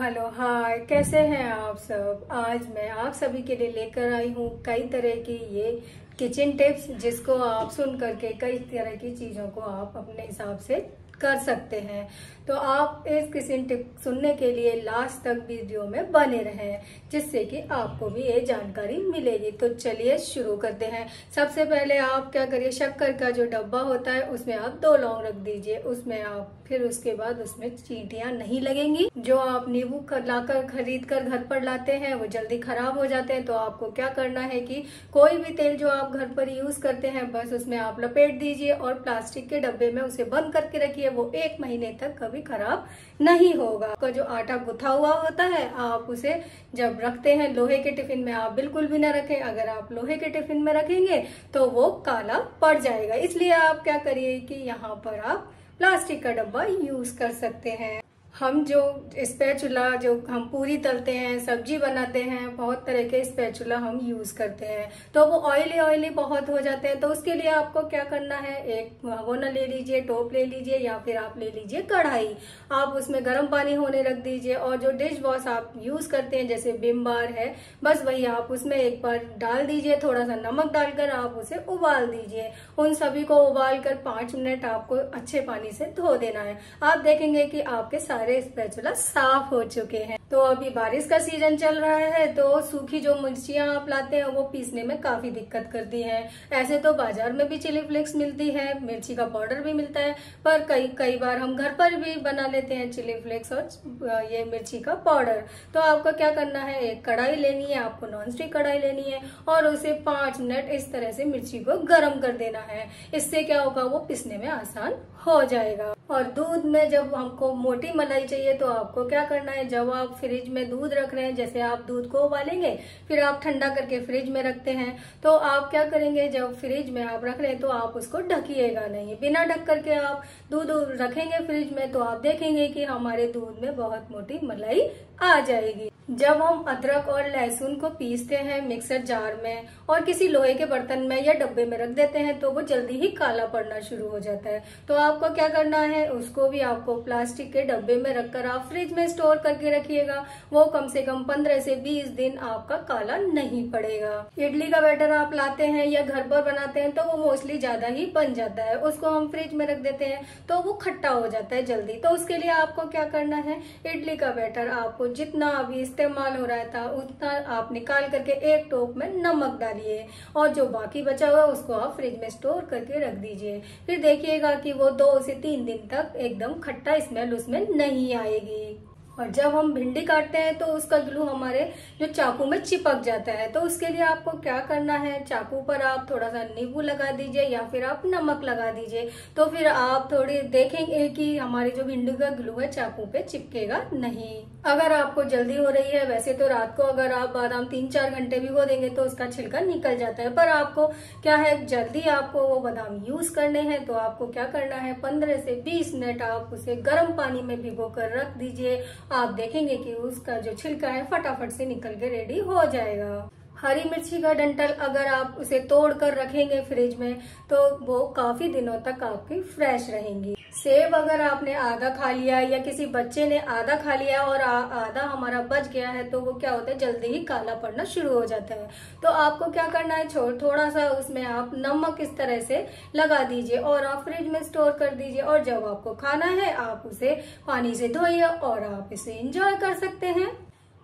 Hello, हाय, कैसे हैं आप सब? आज मैं आप सभी के लिए लेकर आई हूँ कई तरह की ये किचन टिप्स जिसको आप सुन करके कई तरह की चीज़ों को आप अपने हिसाब से कर सकते हैं। तो आप इस किचन टिप सुनने के लिए लास्ट तक वीडियो में बने रहें, जिससे कि आपको भी ये जानकारी मिलेगी। तो चलिए शुरू करते हैं। सबसे पहले आप क्या करिए, शक्कर का जो डब्बा होता है, उसमें आप दो लौंग रख दीजिए। उसमें आप, फिर उसके बाद उसमें चींटियाँ नहीं लगेंगी। जो आप नींबू लाकर खरीद कर घर पर लाते हैं, वो जल्दी खराब हो जाते हैं। तो आपको क्या करना है कि कोई भी तेल जो आप घर पर यूज़ करते हैं, बस उसमें आप लपेट दीजिए और प्लास्टिक के डब्बे में उसे बंद करके रखिए। वो एक महीने तक कभी खराब नहीं होगा। आपका जो आटा गुथा हुआ होता है, आप उसे जब रखते हैं लोहे के टिफ़िन में, आप बिल्कुल भी ना रखें। अगर आप लोहे के टिफ़िन में रखेंगे तो वो काला पड़ जाएगा। इसलिए आप क्या करिए कि यहाँ पर आप प्लास्टिक का डब्बा यूज़ कर सकते हैं। हम जो स्पैचुला जो हम पूरी तलते हैं, सब्ज़ी बनाते हैं, बहुत तरह के स्पैचुला हम यूज़ करते हैं। तो वो ऑयली ऑयली बहुत हो जाते हैं। तो उसके लिए आपको क्या करना है? एक भगोना ले लीजिए, टोप ले लीजिए या फिर आप ले लीजिए कढ़ाई। आप उसमें गर्म पानी होने रख दीजिए और जो डिश वॉश आप यूज़ करते हैं, जैसे बिम बार है, बस वही आप उसमें एक बार डाल दीजिए थोड़ा सा नमक डालकर आप उसे उबाल दीजिए। उन सभी को उबाल कर मिनट आपको अच्छे पानी से धो देना है। आप देखेंगे कि आपके सारे सारे स्पैचुला साफ़ हो चुके हैं। तो अभी बारिश का सीज़न चल रहा है तो सूखी जो मिर्चियाँ आप लाते हैं, वो पीसने में काफ़ी दिक्कत करती हैं। ऐसे तो बाज़ार में भी चिली फ्लेक्स मिलती है, मिर्ची का पाउडर भी मिलता है, पर कई कई बार हम घर पर भी बना लेते हैं चिली फ्लेक्स और ये मिर्ची का पाउडर तो आपको क्या करना है, एक कढ़ाई लेनी है, आपको नॉन स्टिक कढ़ाई लेनी है, और उसे पाँच मिनट इस तरह से मिर्ची को गर्म कर देना है। इससे क्या होगा, वो पीसने में आसान हो जाएगा। और दूध में जब हमको मोटी मलाई चाहिए तो आपको क्या करना है, जब आप फ्रिज में दूध रख रहे हैं, जैसे आप दूध को उबालेंगे, फिर आप ठंडा करके फ्रिज में रखते हैं। तो आप क्या करेंगे, जब फ्रिज में आप रख रहे हैं तो आप उसको ढकिएगा नहीं। बिना ढक करके आप दूध रखेंगे फ्रिज में तो आप देखेंगे कि हमारे दूध में बहुत मोटी मलाई आ जाएगी। जब हम अदरक और लहसुन को पीसते हैं मिक्सर जार में और किसी लोहे के बर्तन में या डब्बे में रख देते हैं तो वो जल्दी ही काला पड़ना शुरू हो जाता है। तो आपको क्या करना है, उसको भी आपको प्लास्टिक के डब्बे में रखकर आप फ्रिज में स्टोर करके रखिएगा वो कम से कम पंद्रह से बीस दिन आपका काला नहीं पड़ेगा। इडली का बैटर आप लाते हैं या घर पर बनाते हैं तो वो मोस्टली ज़्यादा ही बन जाता है। उसको हम फ्रिज में रख देते हैं तो वो खट्टा हो जाता है जल्दी। तो उसके लिए आपको क्या करना है? इडली का बैटर आपको जितना अभी इस्तेमाल हो रहा था, उतना आप निकाल करके एक टोप में नमक डालिए और जो बाकी बचा हुआ उसको आप फ्रिज में स्टोर करके रख दीजिए। फिर देखिएगा कि वो दो से तीन दिन तक एकदम खट्टा स्मेल उसमें नहीं आएगी। और जब हम भिंडी काटते हैं तो उसका ग्लू हमारे जो चाकू में चिपक जाता है। तो उसके लिए आपको क्या करना है? चाकू पर आप थोड़ा सा नींबू लगा दीजिए या फिर आप नमक लगा दीजिए। तो फिर आप थोड़ी देखेंगे कि हमारी जो भिंडी का ग्लू है, चाकू पे चिपकेगा नहीं। अगर आपको जल्दी हो रही है, वैसे तो रात को अगर आप बादाम तीन चार घंटे भी हो देंगे तो उसका छिलका निकल जाता है। पर आपको क्या है, जल्दी आपको वो बादाम यूज़ करने हैं तो आपको क्या करना है, पंद्रह से बीस मिनट आप उसे गर्म पानी में भिगो कर रख दीजिए। आप देखेंगे कि उसका जो छिलका है, फटाफट से निकल के रेडी हो जाएगा। हरी मिर्ची का डंटल अगर आप उसे तोड़ कर रखेंगे फ्रिज में तो वो काफ़ी दिनों तक आपकी फ्रेश रहेंगी। सेब अगर आपने आधा खा लिया या किसी बच्चे ने आधा खा लिया और आधा हमारा बच गया है तो वो क्या होता है, जल्दी ही काला पड़ना शुरू हो जाता है। तो आपको क्या करना है छोड़ थोड़ा सा उसमें आप नमक इस तरह से लगा दीजिए और आप फ्रिज में स्टोर कर दीजिए और जब आपको खाना है, आप उसे पानी से धोइए और आप इसे इंजॉय कर सकते हैं।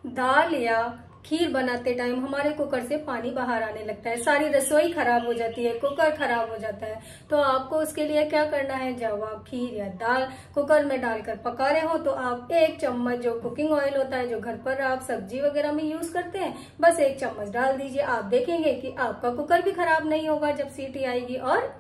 दाल या खीर बनाते टाइम हमारे कुकर से पानी बाहर आने लगता है। सारी रसोई खराब हो जाती है कुकर खराब हो जाता है। तो आपको उसके लिए क्या करना है? जब आप खीर या दाल कुकर में डालकर पका रहे हो तो आप एक चम्मच जो कुकिंग ऑयल होता है, जो घर पर आप सब्ज़ी वगैरह में यूज़ करते हैं, बस एक चम्मच डाल दीजिए। आप देखेंगे कि आपका कुकर भी खराब नहीं होगा जब सीटी आएगी और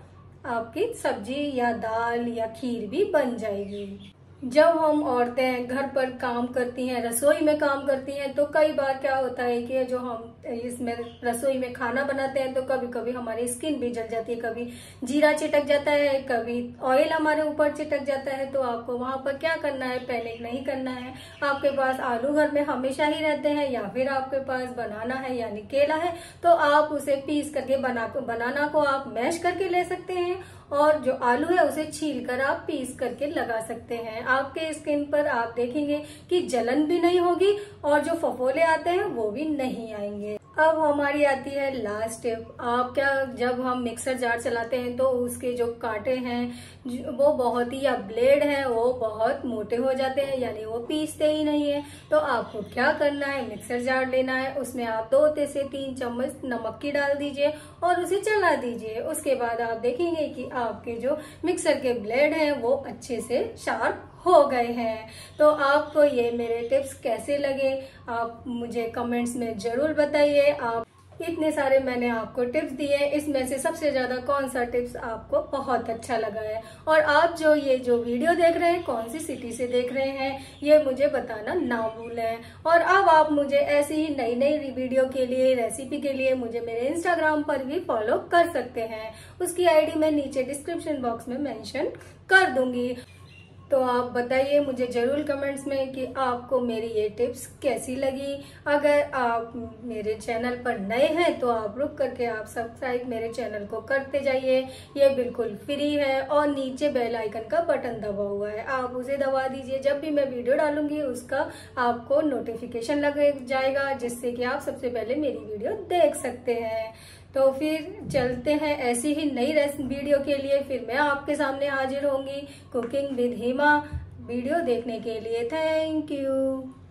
आपकी सब्ज़ी या दाल या खीर भी बन जाएगी। जब हम औरतें घर पर काम करती हैं, रसोई में काम करती हैं तो कई बार क्या होता है कि जो हम इसमें रसोई में खाना बनाते हैं तो कभी कभी हमारी स्किन भी जल जाती है, कभी जीरा चिटक जाता है, कभी ऑयल हमारे ऊपर चिटक जाता है तो आपको वहाँ पर क्या करना है पैनिक नहीं करना है। आपके पास आलू घर में हमेशा ही रहते हैं, या फिर आपके पास बनाना है, यानी केला है तो आप उसे पीस करके बना, बनाना को आप मैश करके ले सकते हैं और जो आलू है उसे छील कर आप पीस करके लगा सकते हैं। आपके स्किन पर आप देखेंगे कि जलन भी नहीं होगी और जो फफोले आते हैं वो भी नहीं आएँगे। अब हमारी आती है लास्ट स्टेप आप क्या जब हम मिक्सर जार चलाते हैं तो उसके जो कांटे हैं, वो बहुत ही या ब्लेड है, वो बहुत मोटे हो जाते हैं, यानी वो पीसते ही नहीं है। तो आपको क्या करना है? मिक्सर जार लेना है। उसमें आप दो से तीन चम्मच नमक की डाल दीजिए और उसे चला दीजिए। उसके बाद आप देखेंगे कि आपके जो मिक्सर के ब्लेड हैं, वो अच्छे से शार्प हो गए हैं। तो आपको ये मेरे टिप्स कैसे लगे, आप मुझे कमेंट्स में ज़रूर बताइए। आप इतने सारे मैंने आपको टिप्स दिए हैं। इसमें से सबसे ज़्यादा कौन सा टिप्स आपको बहुत अच्छा लगा है? और आप जो ये जो वीडियो देख रहे हैं, कौन सी सिटी से देख रहे हैं, ये मुझे बताना ना भूलें। और अब आप मुझे ऐसी ही नई नई वीडियो के लिए रेसिपी के लिए मुझे मेरे इंस्टाग्राम पर भी फॉलो कर सकते हैं। उसकी आईडी मैं नीचे डिस्क्रिप्शन बॉक्स में मेंशन कर दूँगी। तो आप बताइए मुझे ज़रूर कमेंट्स में कि आपको मेरी ये टिप्स कैसी लगी। अगर आप मेरे चैनल पर नए हैं तो आप रुक करके आप सब्सक्राइब मेरे चैनल को करते जाइए। ये बिल्कुल फ्री है और नीचे बेल आइकन का बटन दबा हुआ है। आप उसे दबा दीजिए। जब भी मैं वीडियो डालूँगी, उसका आपको नोटिफिकेशन लग जाएगा, जिससे कि आप सबसे पहले मेरी वीडियो देख सकते हैं। तो फिर चलते हैं ऐसी ही नई वीडियो के लिए। फिर मैं आपके सामने हाजिर होंगी कुकिंग विद हिमा वीडियो देखने के लिए। Thank you.